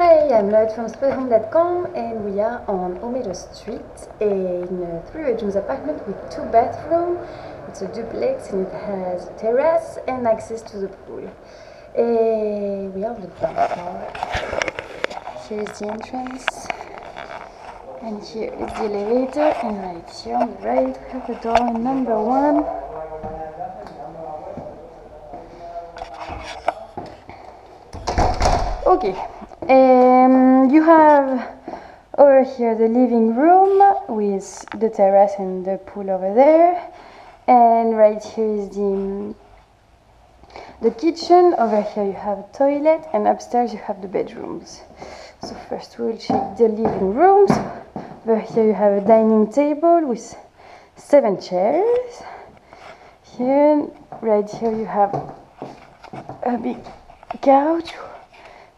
Hi, I'm Lloyd from Spotahome.com and we are on Omedo Street in a three bedrooms apartment with two bathrooms. It's a duplex and it has a terrace and access to the pool. Uh, we are on the ground floor. Here is the entrance and here is the elevator and right here on the right we have the door number one. Okay, um, you have over here the living room with the terrace and the pool over there, and right here is the the kitchen. Over here you have a toilet, and upstairs you have the bedrooms. So first we'll check the living rooms. Over here you have a dining table with seven chairs. Here, right here you have a big couch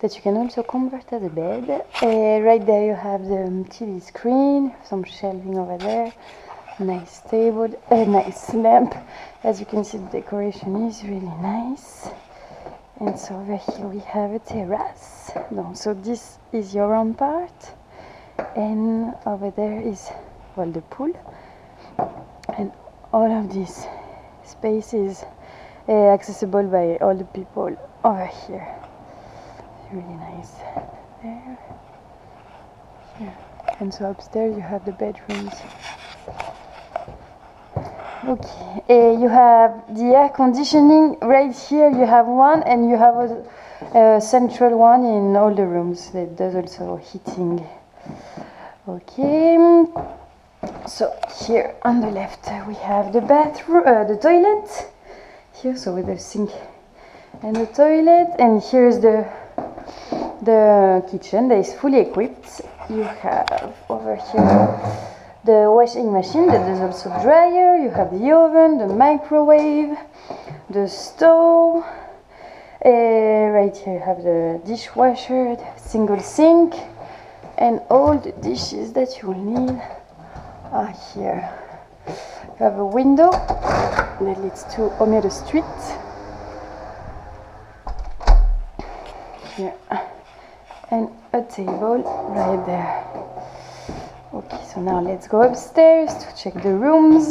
that you can also convert as a bed. Uh, right there you have the TV screen, some shelving over there, nice table, a nice lamp. As you can see the decoration is really nice. And so over here we have a terrace. No, so this is your own part. And over there is well the pool. And all of this space is uh, accessible by all the people over here really nice there. Here and so upstairs you have the bedrooms. Okay uh, you have the air conditioning right here. You have one and you have a, a central one in all the rooms that does also heating. Okay. So here on the left uh, we have the bathroom uh, the toilet. Here so with the sink and the toilet. And here's the the kitchen that is fully equipped. You have over here the washing machine that is also dryer. You have the oven the microwave the stove. Uh, right here you have the dishwasher the single sink. And all the dishes that you will need are here. You have a window that leads to Omedo Street. Here and a table right there. Okay so now let's go upstairs to check the rooms.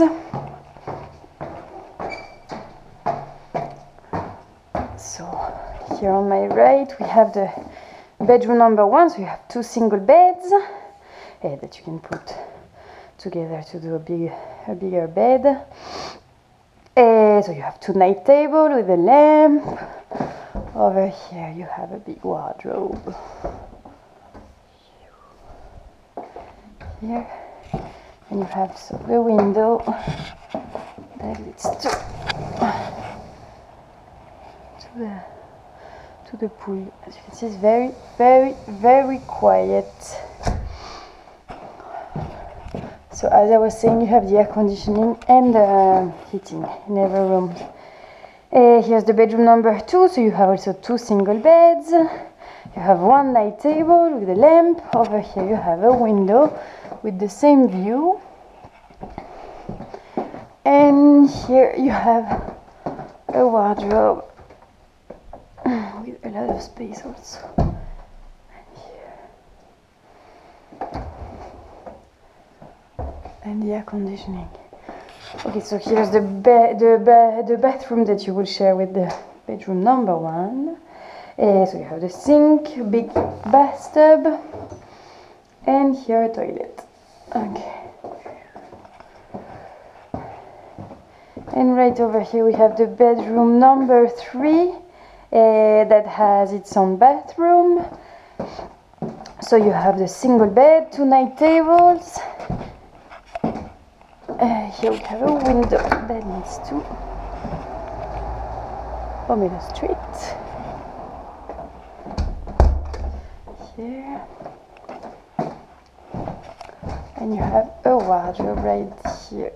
So here on my right we have the bedroom number one. So you have two single beds eh, that you can put together to do a big a bigger bed. Uh, so you have two night table with a lamp over here you have a big wardrobe. Here and you have the window that leads to, to the to the pool. As you can see it's very very very quiet. So as I was saying you have the air conditioning and the heating in every room. Uh, here's the bedroom number two, so you have also two single beds. You have one night table with a lamp. Over here you have a window with the same view. And here you have a wardrobe with a lot of space also. And the air conditioning. Okay, so here's the ba the ba the bathroom that you will share with the bedroom number one. Uh, so you have the sink, big bathtub, and here a toilet. Okay. And right over here we have the bedroom number three uh, that has its own bathroom. So you have the single bed, two night tables, uh, here we have a window that leads to Omedo Street. Here. And you have a wardrobe right here.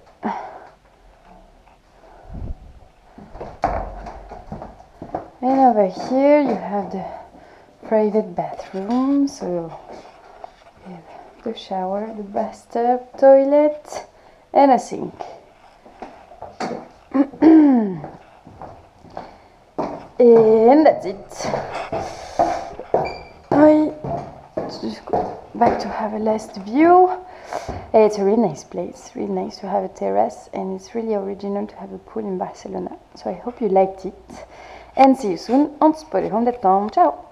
And over here you have the private bathroom, so we have the shower, the bathtub, toilet, and a sink. and that's it. I just go back to have a last view. It's a really nice place, really nice to have a terrace, and it's really original to have a pool in Barcelona. So I hope you liked it, and see you soon on Spotahome.com. Ciao!